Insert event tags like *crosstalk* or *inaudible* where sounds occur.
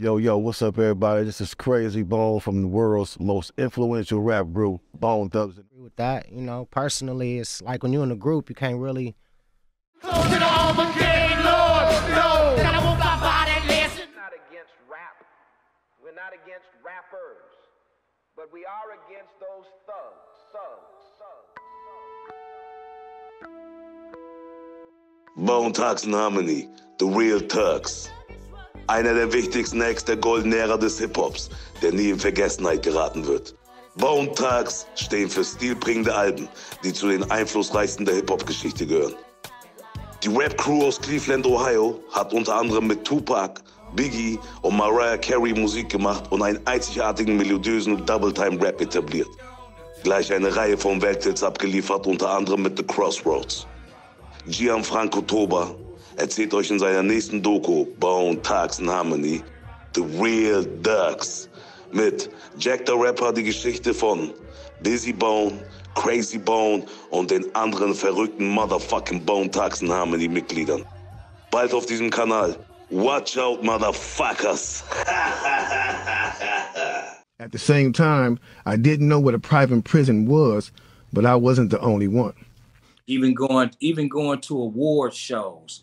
Yo, yo, what's up, everybody? This is Crazy Bone from the world's most influential rap group, Bone Thugs. agree with that. You know, personally, it's like when you're in a group, you can't really. Close to the Armageddon, Lord, no. I won't buy by that lesson. not against rap. We're not against rappers. But we are against those thugs, thugs, thugs. Bone Thugs and Harmony, The Real Turks. Einer der wichtigsten Acts der Golden Ära des Hip-Hops, der nie in Vergessenheit geraten wird. Bone Thugs stehen für stilbringende Alben, die zu den einflussreichsten der Hip-Hop-Geschichte gehören. Die Rap-Crew aus Cleveland, Ohio hat unter anderem mit Tupac, Biggie und Mariah Carey Musik gemacht und einen einzigartigen melodiösen Double-Time-Rap etabliert. Gleich eine Reihe von Welthits abgeliefert, unter anderem mit The Crossroads. Gianfranco Toba erzählt euch in seiner nächsten Doku Bone Thugs and Harmony The Real Ducks mit Jack the Rapper die Geschichte von Busy Bone, Crazy Bone und den anderen verrückten Motherfucking Bone Thugs and Harmony Mitgliedern. Bald auf diesem Kanal. Watch out, Motherfuckers! *laughs* At the same time, I didn't know what a private prison was, but I wasn't the only one. even going even going to award shows.